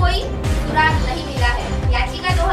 कोई सुराग नहीं मिला है। याचिका दो